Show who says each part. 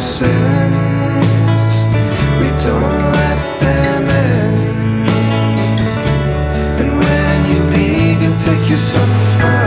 Speaker 1: innocence. We don't let them in. And when you leave, you take your suffering.